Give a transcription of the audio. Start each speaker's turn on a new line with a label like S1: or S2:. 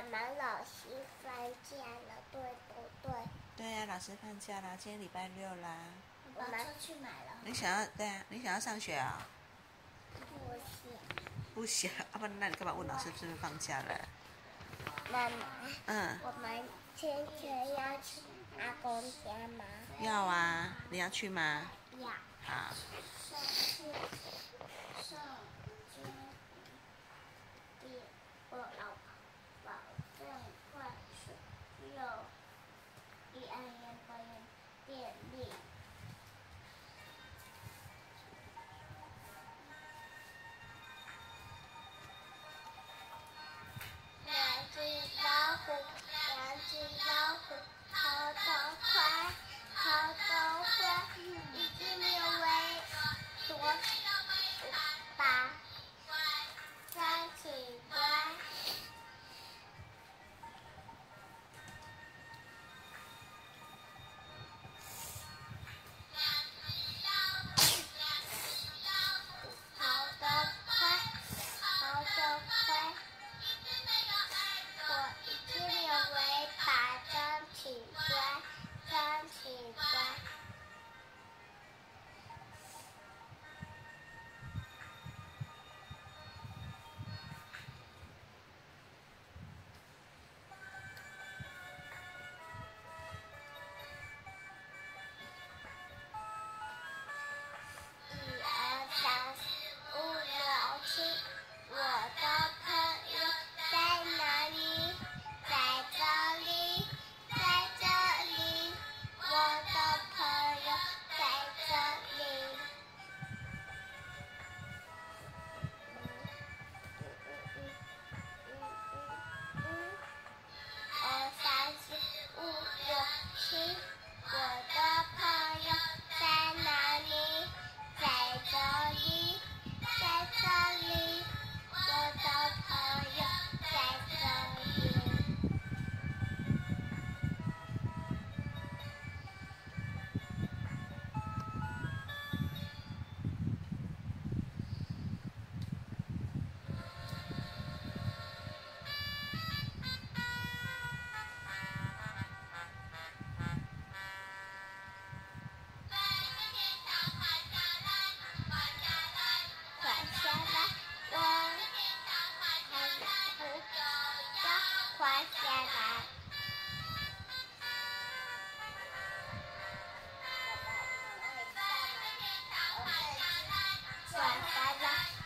S1: 妈妈老师放假了，对不对？
S2: 对呀、老师放假啦，今天礼拜六啦。
S1: 我们
S3: 去买了。
S2: 你想要对啊？你想要上学啊、
S1: 不想。
S2: 不想，要、不然那你干嘛问老师是不是放假了？
S1: 妈妈，
S2: 嗯，
S1: 我们今天要去阿公家吗？
S2: 要啊，你要去吗？
S1: 要。
S2: 好，
S3: skin.
S1: 拜拜。